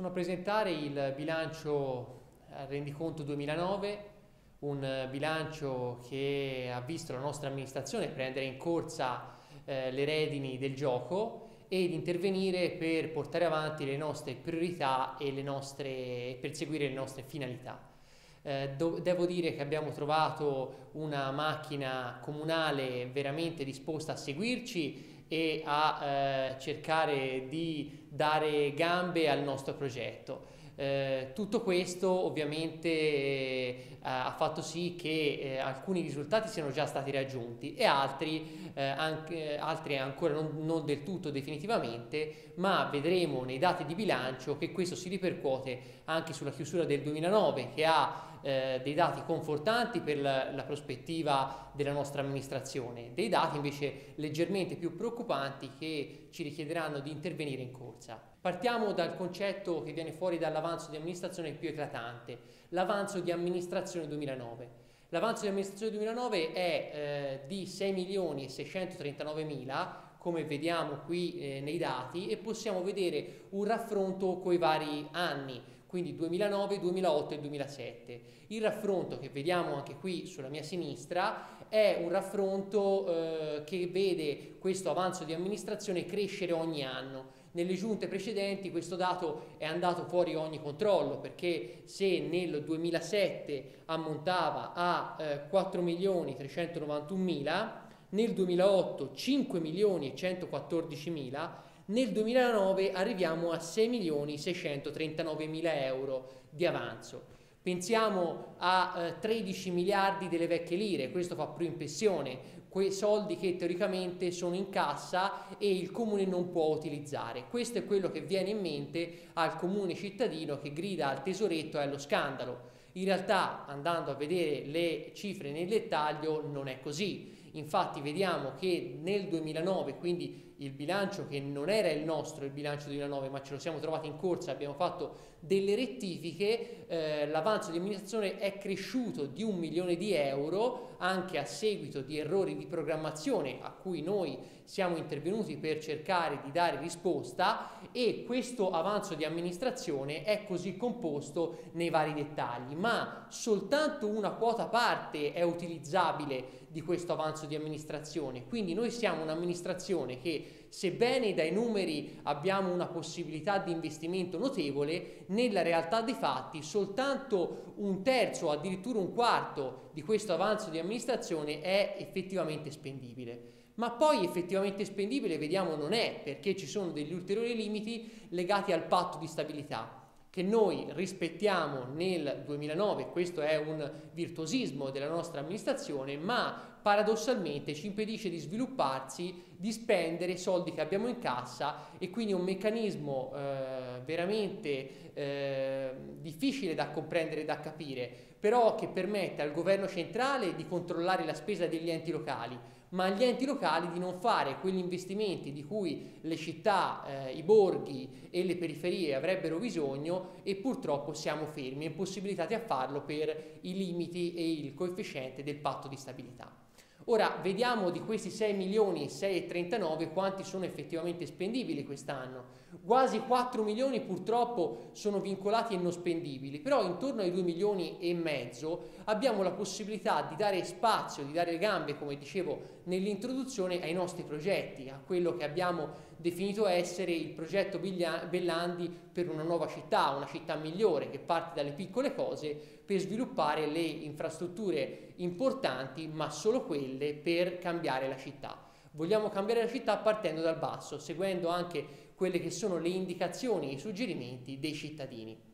Sono a presentare il bilancio eh, rendiconto 2009, un bilancio che ha visto la nostra amministrazione prendere in corsa eh, le redini del gioco ed intervenire per portare avanti le nostre priorità e le nostre, perseguire le nostre finalità. Eh, devo dire che abbiamo trovato una macchina comunale veramente disposta a seguirci e a eh, cercare di dare gambe al nostro progetto. Eh, tutto questo ovviamente eh, ha fatto sì che eh, alcuni risultati siano già stati raggiunti e altri, eh, anche, altri ancora non, non, del tutto definitivamente, ma vedremo nei dati di bilancio che questo si ripercuote anche sulla chiusura del 2009 che ha eh, dei dati confortanti per la, la, prospettiva della nostra amministrazione, dei dati invece leggermente più preoccupanti che ci richiederanno di intervenire in corsa. Partiamo dal concetto che viene fuori dall'avanzo di amministrazione più eclatante, l'avanzo di amministrazione 2009. L'avanzo di amministrazione 2009 è eh, di 6 milioni e 639 mila, come vediamo qui eh, nei dati, e possiamo vedere un raffronto con i vari anni quindi 2009, 2008 e 2007. Il raffronto che vediamo anche qui sulla mia sinistra è un raffronto eh, che vede questo avanzo di amministrazione crescere ogni anno. Nelle giunte precedenti questo dato è andato fuori ogni controllo perché se nel 2007 ammontava a eh, 4 milioni 391 mila, nel 2008 5 milioni 114 mila, nel 2009 arriviamo a 6 milioni 639 mila euro di avanzo. Pensiamo a eh, 13 miliardi delle vecchie lire, questo fa più impressione, quei soldi che teoricamente sono in cassa e il comune non può utilizzare. Questo è quello che viene in mente al comune cittadino che grida al tesoretto e allo scandalo. In realtà, andando a vedere le cifre nel dettaglio, non è così. Infatti vediamo che nel 2009, quindi il bilancio che non era il nostro, il bilancio 2009, ma ce lo siamo trovati in corsa, abbiamo fatto delle rettifiche, eh, l'avanzo di amministrazione è cresciuto di un milione di euro anche a seguito di errori di programmazione a cui noi siamo intervenuti per cercare di dare risposta e questo avanzo di amministrazione è così composto nei vari dettagli, ma soltanto una quota parte è utilizzabile di questo avanzo di amministrazione. Quindi noi siamo un'amministrazione che, sebbene dai numeri abbiamo una possibilità di investimento notevole, nella realtà dei fatti soltanto un terzo o addirittura un quarto di questo avanzo di amministrazione è effettivamente spendibile. Ma poi effettivamente spendibile vediamo non è perché ci sono degli ulteriori limiti legati al patto di stabilità che noi rispettiamo nel 2009, questo è un virtuosismo della nostra amministrazione, ma paradossalmente ci impedisce di svilupparsi, di spendere soldi che abbiamo in cassa e quindi un meccanismo eh, veramente eh, difficile da comprendere e da capire, però che permette al governo centrale di controllare la spesa degli enti locali ma agli enti locali di non fare quegli investimenti di cui le città, eh, i borghi e le periferie avrebbero bisogno e purtroppo siamo fermi, impossibilitati a farlo per i limiti e il coefficiente del patto di stabilità. Ora vediamo di questi 6 milioni e 6,39 quanti sono effettivamente spendibili quest'anno. Quasi 4 milioni purtroppo sono vincolati e non spendibili, però intorno ai 2 milioni e mezzo abbiamo la possibilità di dare spazio, di dare gambe, come dicevo nell'introduzione, ai nostri progetti, a quello che abbiamo definito essere il progetto Bellandi per una nuova città, una città migliore che parte dalle piccole cose per sviluppare le infrastrutture importanti, ma solo quelle per cambiare la città. Vogliamo cambiare la città partendo dal basso, seguendo anche quelle che sono le indicazioni e i suggerimenti dei cittadini.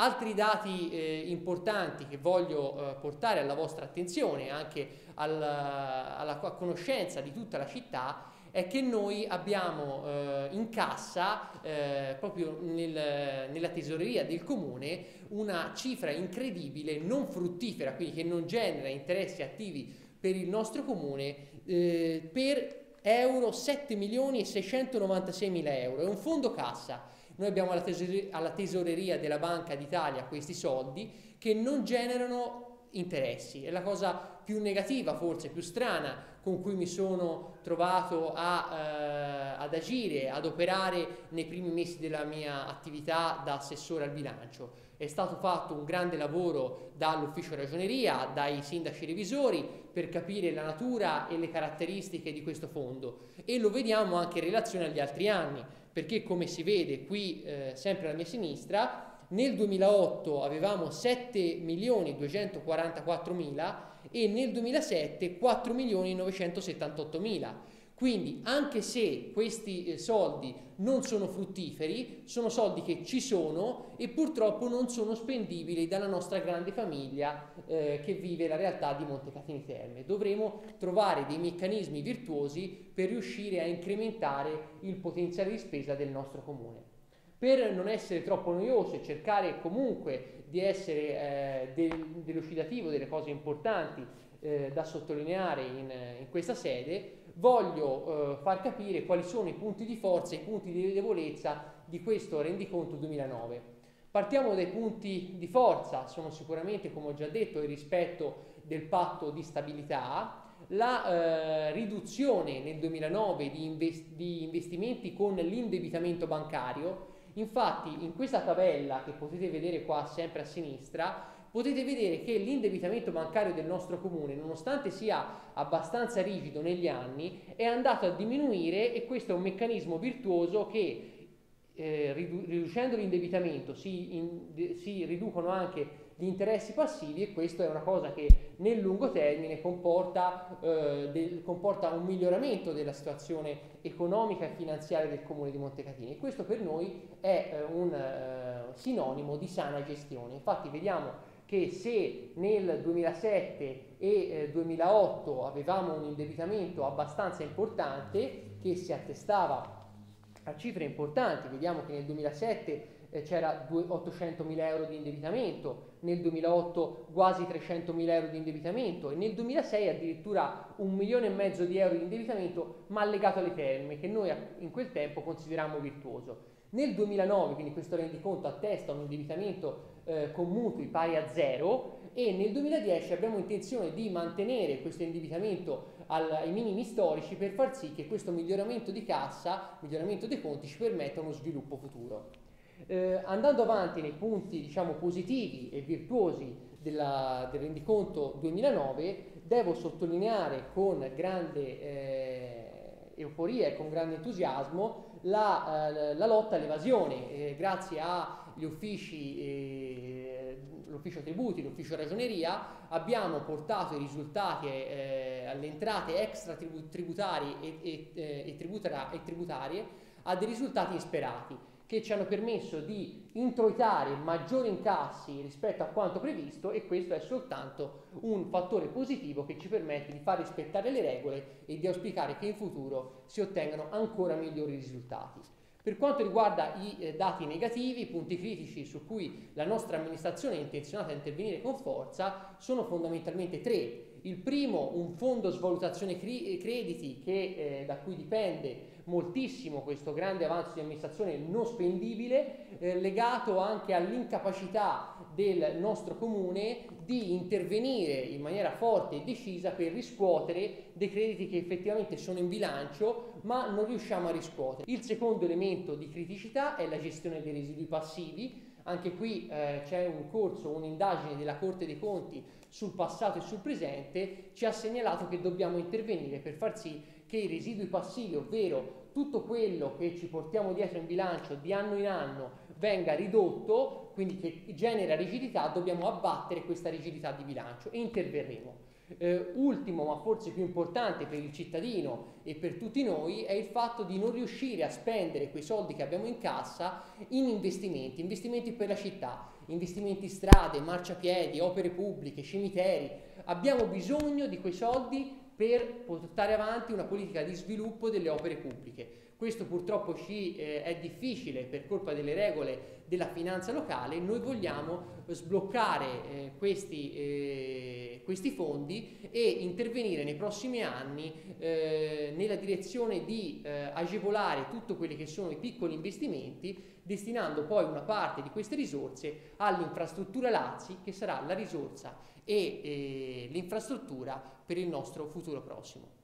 Altri dati eh, importanti che voglio eh, portare alla vostra attenzione, anche alla, alla conoscenza di tutta la città, è che noi abbiamo eh, in cassa, eh, proprio nel, nella tesoreria del comune, una cifra incredibile, non fruttifera, quindi che non genera interessi attivi per il nostro comune, eh, per euro 7 milioni e 696 mila euro, è un fondo cassa. Noi abbiamo alla tesoreria, della Banca d'Italia questi soldi che non generano interessi. È la cosa più negativa, forse più strana, con cui mi sono trovato a, eh, ad agire, ad operare nei primi mesi della mia attività da assessore al bilancio. È stato fatto un grande lavoro dall'ufficio ragioneria, dai sindaci revisori per capire la natura e le caratteristiche di questo fondo e lo vediamo anche in relazione agli altri anni, perché come si vede qui eh, sempre alla mia sinistra, nel 2008 avevamo 7 milioni 244 mila e nel 2007 4 milioni 978 mila. Quindi anche se questi eh, soldi non sono fruttiferi, sono soldi che ci sono e purtroppo non sono spendibili dalla nostra grande famiglia eh, che vive la realtà di Montecatini Terme. Dovremo trovare dei meccanismi virtuosi per riuscire a incrementare il potenziale di spesa del nostro comune. Per non essere troppo noioso e cercare comunque di essere eh, del, delucidativo delle cose importanti eh, da sottolineare in, in, questa sede, voglio eh, far capire quali sono i punti di forza e i punti di debolezza di questo rendiconto 2009. Partiamo dai punti di forza, sono sicuramente, come ho già detto, il rispetto del patto di stabilità, la eh, riduzione nel 2009 di, invest- di investimenti con l'indebitamento bancario, Infatti in questa tabella che potete vedere qua sempre a sinistra, potete vedere che l'indebitamento bancario del nostro comune, nonostante sia abbastanza rigido negli anni, è andato a diminuire e questo è un meccanismo virtuoso che eh, riducendo l'indebitamento si, in, si riducono anche gli interessi passivi e questo è una cosa che nel lungo termine comporta, eh, del, comporta un miglioramento della situazione economica e finanziaria del comune di Montecatini e questo per noi è eh, un eh, sinonimo di sana gestione. Infatti vediamo che se nel 2007 e 2008 eh, avevamo un indebitamento abbastanza importante che si attestava a cifre importanti, vediamo che nel 2007 eh, c'era 800 mila euro di indebitamento, nel 2008 quasi 300 mila euro di indebitamento e nel 2006 addirittura un milione e mezzo di euro di indebitamento ma legato alle terme che noi in quel tempo considerammo virtuoso. Nel 2009, quindi questo rendiconto attesta un indebitamento eh, con mutui pari a zero e nel 2010 abbiamo intenzione di mantenere questo indebitamento ai minimi storici per far sì che questo miglioramento di cassa, miglioramento dei conti ci permetta uno sviluppo futuro. Eh, andando avanti nei punti diciamo, positivi e virtuosi della, del rendiconto 2009, devo sottolineare con grande eh, euforia e con grande entusiasmo la, eh, la lotta all'evasione. Eh, grazie agli uffici, eh, l'ufficio tributi, l'ufficio ragioneria, abbiamo portato i risultati eh, alle entrate extra tributarie e, e, e, tributarie a dei risultati insperati che ci hanno permesso di introitare maggiori incassi rispetto a quanto previsto e questo è soltanto un fattore positivo che ci permette di far rispettare le regole e di auspicare che in futuro si ottengano ancora migliori risultati. Per quanto riguarda i eh, dati negativi, i punti critici su cui la nostra amministrazione è intenzionata a intervenire con forza sono fondamentalmente tre. Il primo, un fondo svalutazione crediti che, eh, da cui dipende moltissimo questo grande avanzo di amministrazione non spendibile, eh, legato anche all'incapacità del nostro comune di intervenire in maniera forte e decisa per riscuotere dei crediti che effettivamente sono in bilancio ma non riusciamo a riscuotere. Il secondo elemento di criticità è la gestione dei residui passivi. Anche qui eh, c'è un corso, un'indagine della Corte dei Conti sul passato e sul presente, ci ha segnalato che dobbiamo intervenire per far sì che i residui passivi, ovvero tutto quello che ci portiamo dietro in bilancio di anno in anno venga ridotto, quindi che genera rigidità, dobbiamo abbattere questa rigidità di bilancio e interverremo. Eh, ultimo, ma forse più importante per il cittadino e per tutti noi, è il fatto di non riuscire a spendere quei soldi che abbiamo in cassa in investimenti, investimenti per la città, investimenti in strade, marciapiedi, opere pubbliche, cimiteri. Abbiamo bisogno di quei soldi per portare avanti una politica di sviluppo delle opere pubbliche. Questo purtroppo ci eh, è difficile per colpa delle regole della finanza locale, noi vogliamo sbloccare eh, questi, eh, questi, fondi e intervenire nei prossimi anni eh, nella direzione di eh, agevolare tutti quelli che sono i piccoli investimenti, destinando poi una parte di queste risorse all'infrastruttura Lazzi, che sarà la risorsa e eh, l'infrastruttura per il nostro futuro prossimo.